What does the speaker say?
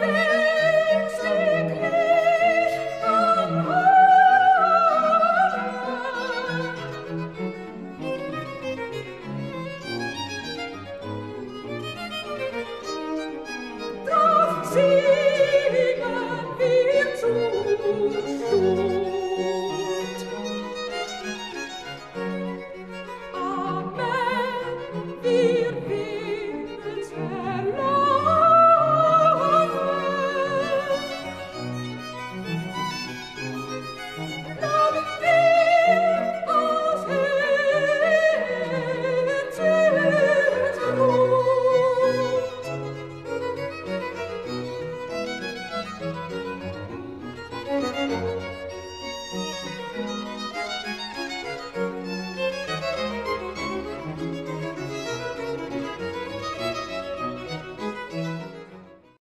fair.